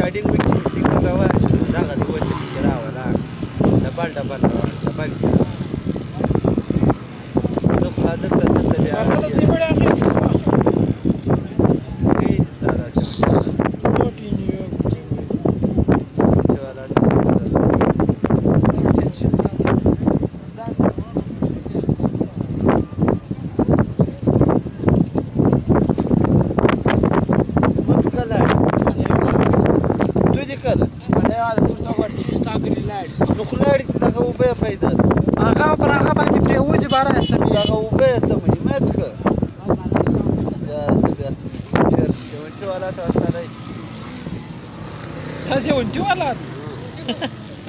سټارټینګ وک چې فکر کاوه دغه د وسه کې راولا ډبل ډبل ډبل نو خلاص ته ته ته دې کړه نو خو لاړې چې دغه اوبه یې پیدا هغه پر هغه باندې پرېوځي باره یې سمې دغه اوبه یې سمې مات کړه سیونټي والا ته وساله تا سیونټي والا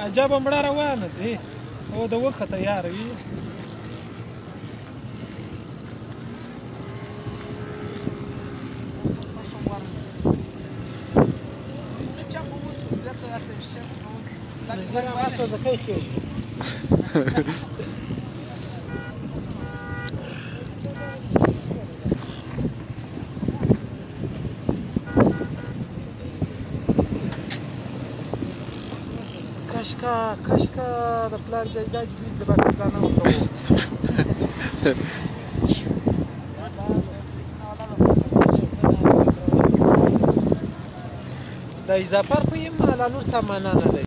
عجب مړه روانه دی او د وخه تیار وي Masło za kajś jeździ. Kaşka, kaşka da plajda idade de bakızdan oldu. د اضافه قوې معنا نور څه معنا نه لري.